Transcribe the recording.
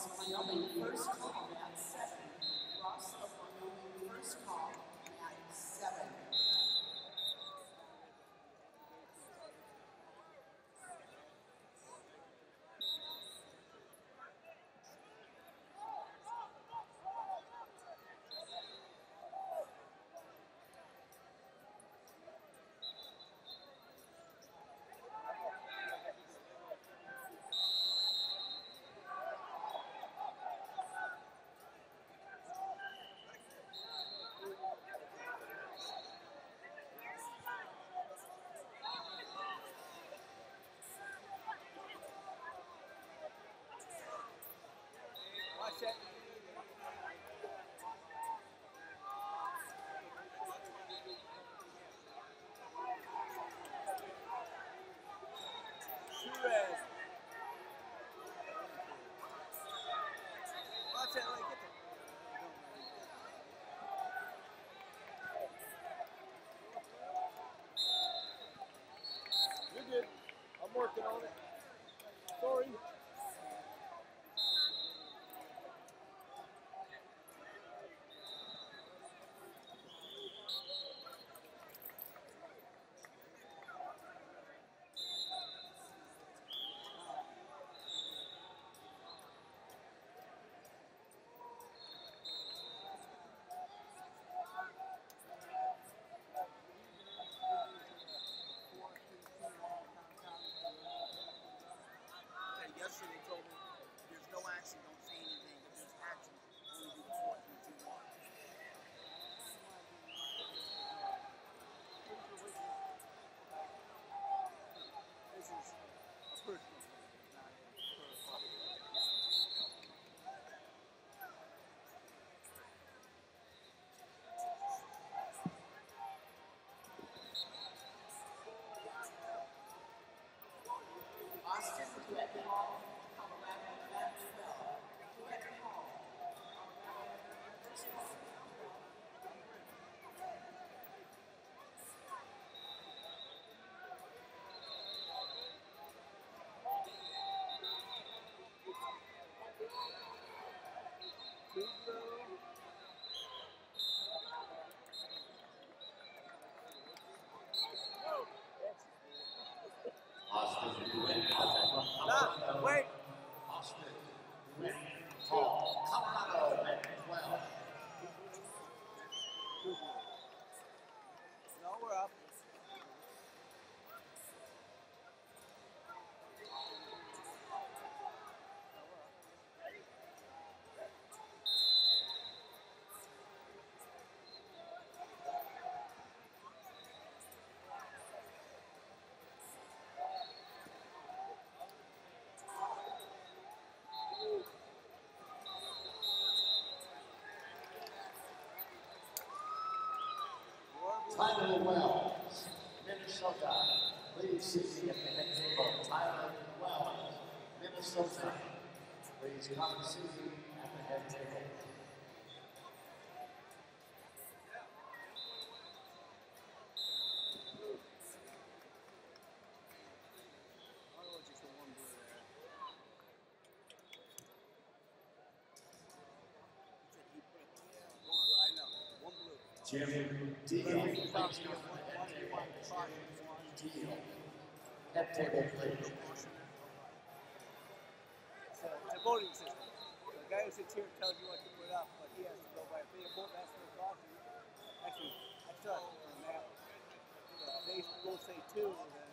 Ross, Wyoming, first call Tyler Wells, Minnesota. Please see me at the head table. Tyler Wells, Minnesota. Please come see me at the head table. Jim Deal, the Deal. Table, please. It's a, a voting system. The guy who sits here tells you what to put up, but he has to go by. If they vote, that's their property. Actually, I have to turn that. They both say two, then